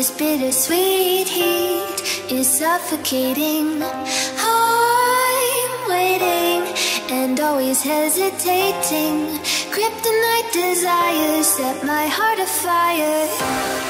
This bittersweet heat is suffocating. I'm waiting and always hesitating Kryptonite desires set my heart afire